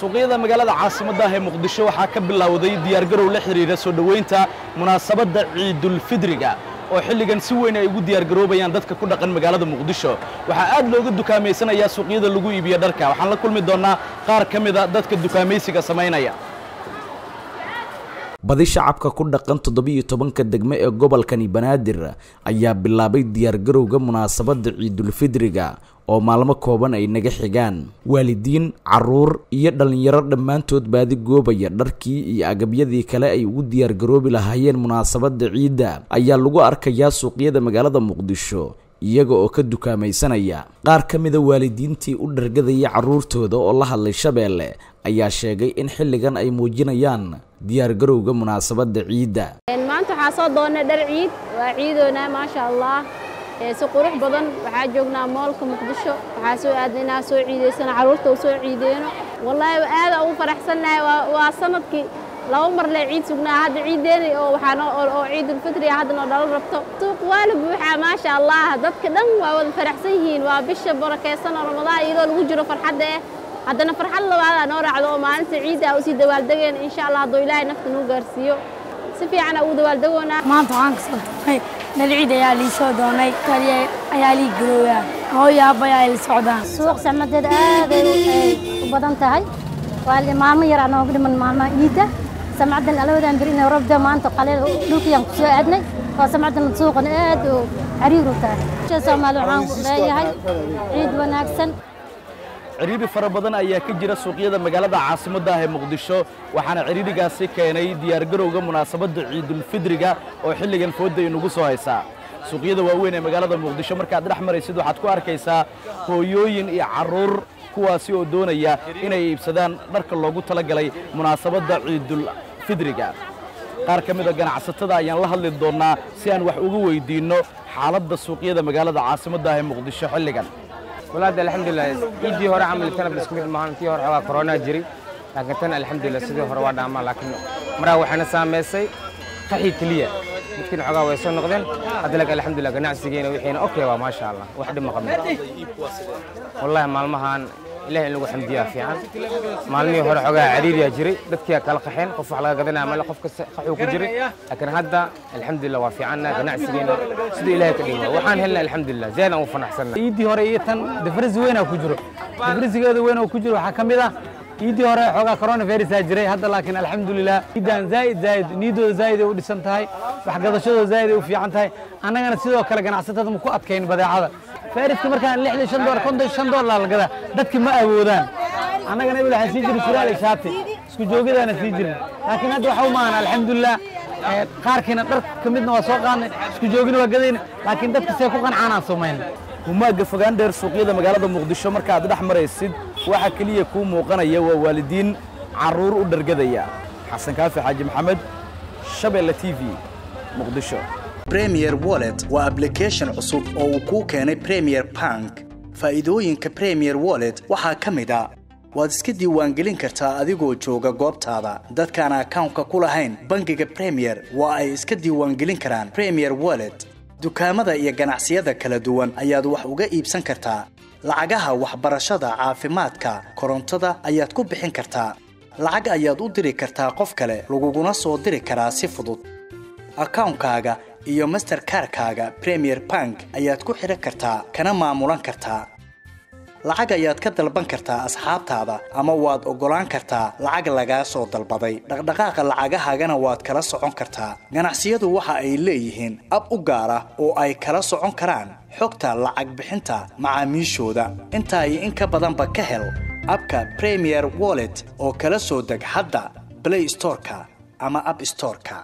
suuqyada magaalada caasimadda ah ee muqdisho waxaa ka bilowday diyaargarow la xidhiidha soo dhoweynta munaasabadda ciidulfidriga oo xilligan si weyn ay ugu diyaargaroobayaan dadka ku dhaqan magaalada muqdisho. Waxaa aad looga dukaamaysanaya suuqyada lagu iibiyo dharka. Waxaan la kulmi doonnaa qaar ka mida dadka dukaamaysiga samaynaya badi shacabka ku dhaqan toddobiyo tobanka degme ee gobolkani banaadir ayaa bilaabay diyaargarowga munaasabadda ciidulfidriga oo maalmo kooban ay naga xigaan. Waalidiin carruur iyo dhallinyaro dhammaantood baadi goobaya dharkii iyo agabyadii kale ay ugu diyaargaroobi lahaayeen munaasabadda ciidda ayaa lagu arkayaa suuqyada magaalada muqdisho iyaga oo ka dukaamaysanaya. Qaar ka mida waalidiintii u dhargadaya carruurtooda oo la hadlay shabeelle ayaa sheegay in xilligan ay muujinayaan diyaargarowga munaasabadda ciidda. Maanta waxaa soo doonnay dhar ciid. Waa ciidoona maasha allah si qurux badan waxaa joognaa moolka muqdisho. Waxaa soo aadna inaa soo ciidaysano carruurta u soo ciideyno wallaahi aada ugu faraxsannahay. Waa sannadkii laba mar lee ciid sugnaa. Hadda ciideena oo waxaan oo ciidulfitriga hadda noo dhalo rabto. Suuq waa la buuxaa maasha allah dadka dhan waa wada faraxsan yihiin. Waa bisha barakeysan oo ramadaan iyadoo lagu jiro farxadda eh. Haddana farxad labaadaa noo raacdo oo maalinta ciidda u sii dawaaldegeen insha allah hadduu ilaahay nafta nuu gaarsiiyo. Si fiicana ugu dawaaldegoonaa maanta waxaan ka نلعيد يا لي سودا ناي كاري يا لي جرو يا هو يا بيا لي سودا سوق سمت هذا آه، هذا وبدن تهاي قال ما ما يرى نوبل من ما ما يدا سمعت الألو ده نبرينا ورب ده ما أنت قال لوك يوم شو أدنى فسمعت السوق نأد وعريرو تهاي شو سمع له عن هاي. عيد ونعكسن cidhiidhi fara badan ayaa ka jira suuqyada magaalada caasimadda ah ee muqdisho waxaana cidhiidhigaasi keenay diyaargarowga munaasabadda ciidulfidriga oo xilligan foodda inugu soo haysaa suuqyada waaweyn ee magaalada muqdisho markaad dhex maraysid waxaad ku arkaysaa hooyooyin iyo carruur kuwaasi oo doonaya inay iibsadaan dharka loogu talagalay munaasabadda ciidulfidriga. Qaar ka mida ganacsatada ayaan la hadli doonnaa si aan wax uga weyddiinno xaaladda suuqyada magaalada caasimadda ah ee muqdisho xilligan walaada alxamdulilah ciiddii hore camal tanab isku mid maahan tii hore xoogaa koronaa jiray laakiin tan alxamdulilah sidii hore waa dhaamaa laakiin maraa waxayna saameysay qaxii keliya midkiina xoogaa way soo noqdeen hadda laakiin alxamdulilah ganacsigeena wixiina okay waa maasha allah wax dhib ma qabno wallahi maalmahan ilaah in lagu xamdiyaa fiican. Maalmihii hore xoogaa cariiriyaa jiray. Dadkiyaa kala qaxeen. Qof wax laga gadanaya male qof kasta qaxuu ku jiray. Laakiin hadda alxamdulilah waa fiicanna ganacsigeena siduu ilaahay ka dhigma waxaan helnay alxamdulilah zayd aan u fanaxsanna. Ciiddii hore iyo tan difrisi weynaa ku jiro. Difrisigeeda weyn oo ku jiro. Waxaa ka mid ah ciiddii hore xoogaa coronavirusaa jiray. Hadda laakiin alxamdulilah ciiddan zaa'id zaa'id niidooda zaa'id ay u dhisan tahay. Waxgadashadooda zaa'id ay u fiican tahay. Annagana sidoo kale ganacsatada ma ku adkayn badeecada fariska markaan lixdan shan doollar konton shan doollar la gadaa. Dadki ma awoodaan. Annagana ebil waxaan sii jirin suraal iyo shaati. Isku joogadaana sii jirin. Laakiin hadda waxa u maahan alxamdulilah qaarkiina dhar ka midna waa soo qaadnay isku joogina waa gadayna. Laakiin dadka see ku qancaan aan samayn humaaga fogaan dheer suuqyada magaalada muqdisho markaad dhex maraysid waxa keliya kuu muuqanaya waa waalidiin carruur u dhargadaya. Xasan kaafi xaaji maxamed shabeelle t v muqdisho premier wallet waa ablication cusub oo uu kuu keenay premier bank. Faa'iidooyinka premier wallet waxaa ka mid a waad iska diiwaangelin kartaa adigoo jooga goobtaada. Dadkaan akawnka ku lahayn bangiga premier waa ay iska diiwaangelin karaan premier wallet. Dukaamada iyo ganacsiyada kala duwan ayaad wax uga iibsan kartaa. Lacagaha waxbarashada caafimaadka korontada ayaad ku bixin kartaa. Lacag ayaad u diri kartaa qof kale laguguna soo diri karaa si fudud. Akawnkaaga iyo masterkarkaaga premier bank ayaad ku xidhan kartaa kana maamulan kartaa. Lacag ayaad ka dalban kartaa asxaabtaada ama waad oggolaan kartaa lacag lagaa soo dalbaday dhaqdhaqaaqa lacagahaagana waad kala socon kartaa. Ganacsiyadu waxa ay leeyihiin ab u gaar ah oo ay kala socon karaan xogta lacag bixinta macaamiishooda. Intaa iyo in ka badanba ka hel abka premier wallet oo kala soo deg hadda blay storeka ama ab storeka